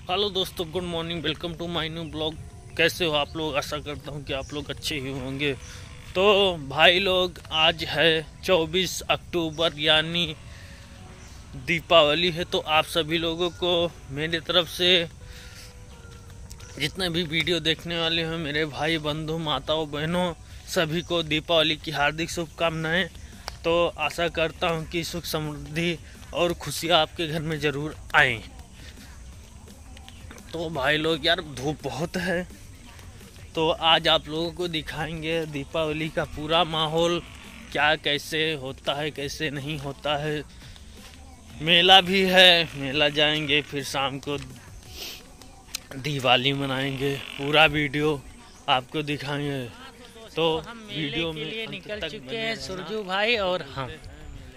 Hello दोस्तों, good morning, welcome to my new blog. कैसे हो आप लोग? आशा करता हूँ कि आप लोग अच्छे ही होंगे। तो भाई लोग, आज है 24 अक्टूबर, यानी दीपावली है तो आप सभी लोगों को मेरी तरफ़ से जितने भी वीडियो देखने वाले हैं, मेरे भाई, बंधु, माताओं, बहनों, सभी को दीपावली की हार्दिक शुभकामनाएँ। तो आशा करता हूँ कि सुख समृद्धि और खुशियाँ आपके घर में ज़रूर आएँ। तो भाई लोग यार धूप बहुत है। तो आज आप लोगों को दिखाएँगे दीपावली का पूरा माहौल क्या कैसे होता है कैसे नहीं होता है। मेला भी है मेला जाएँगे फिर शाम को दिवाली मनाएँगे पूरा वीडियो आपको दिखाएँगे। तो वीडियो में निकल चुके हैं सुरजू भाई और हम।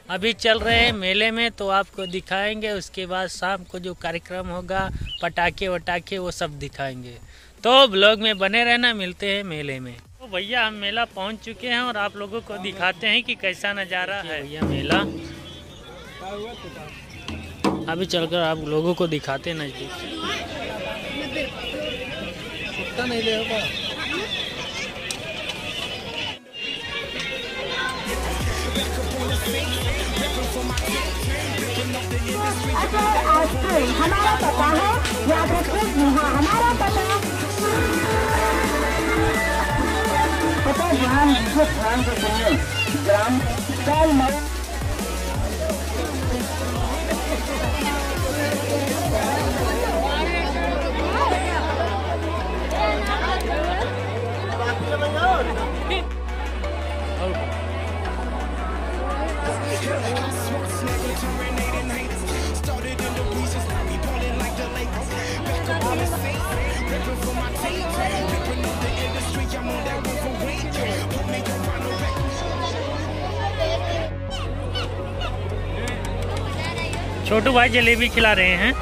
अभी चल रहे हैं मेले में तो आपको दिखाएँगे उसके बाद शाम को जो कार्यक्रम होगा पटाखे वटाखे वो सब दिखाएँगे। तो ब्लॉग में बने रहना मिलते हैं मेले में। तो भैया हम मेला पहुँच चुके हैं और आप लोगों को दिखाते हैं कि कैसा नज़ारा है। भैया मेला। अभी चलकर आप लोगों को दिखाते हैं नज़दीक अजय आजकल हमारा पता है याद रखिए हमारा पता पता ध्यान ध्यान से सुनिए ग्राम छोटू भाई जलेबी खिला रहे हैं।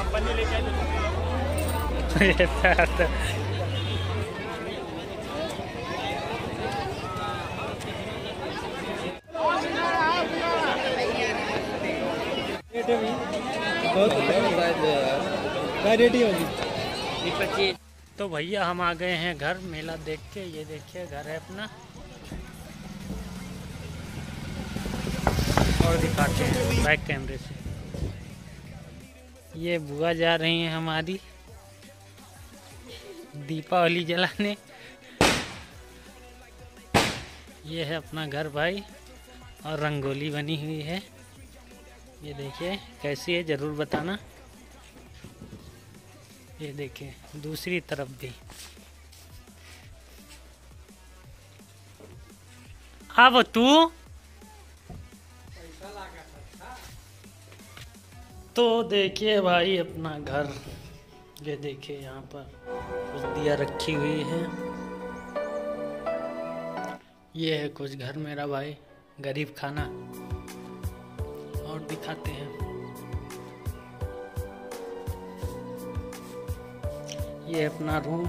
तो भैया हम आ गए हैं घर, मेला देख के, ये देखिए घर है अपना। और दिखाते हैं, बैक कैमरे से। ये बुआ जा रही हैं हमारी। दीपावली जलाने। ये है अपना घर भाई, और रंगोली बनी हुई है। ये देखिए, कैसी है, ज़रूर बताना। ये देखिए, दूसरी तरफ़ भी। अब तू? तो देखिए भाई, अपना घर। ये देखिए यहाँ पर कुछ दिया रखी हुई है। ये है कुछ घर मेरा भाई, गरीब खाना। और दिखाते हैं। ये अपना room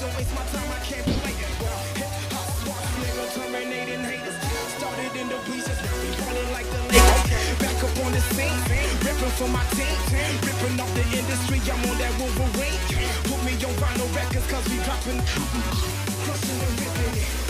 Don't waste my time, I can't be hip hop nigga terminating haters. Started in the like the Lakers. Back up on the scene, ripping for my team, ripping off the industry. I'm on that Wolverine. Put me on vinyl records, cause we dropping, crushing and ripping it.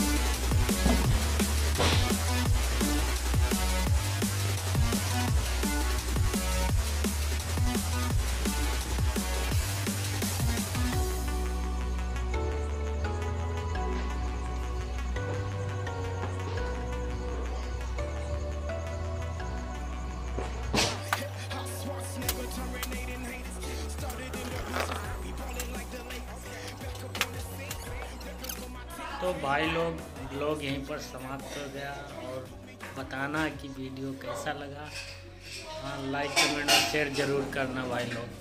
तो भाई लोग, blog यहीं पर समाप्त हो गया और बताना कि वीडियो कैसा लगा। हाँ लाइक कमेंट और शेयर ज़रूर करना भाई लोग।